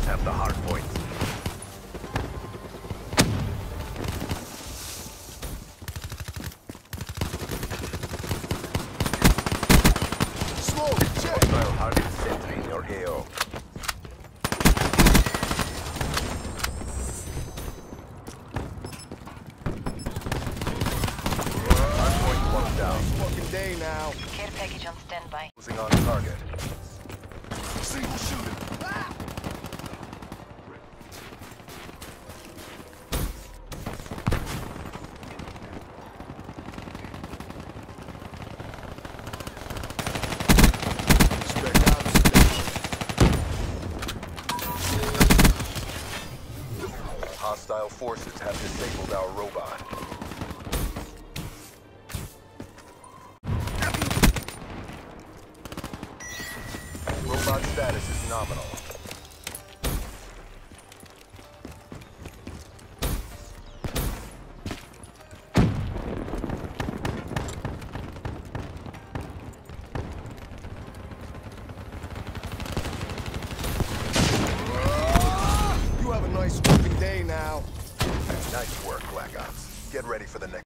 Black Ops have the hard points. Smoke, check. Hostile target sentry in your AO. Hardpoint one down. Fucking day now. Care package on standby. Losing on target. Hostile forces have disabled our robot. Robot status is nominal. You have a nice. Nice work, Black Ops. Get ready for the next.